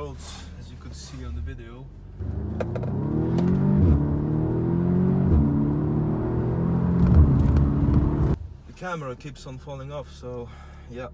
roads, as you could see on the video. The camera keeps on falling off, so yeah,